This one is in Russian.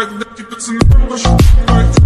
так, да, ты пацаны, пошел, так,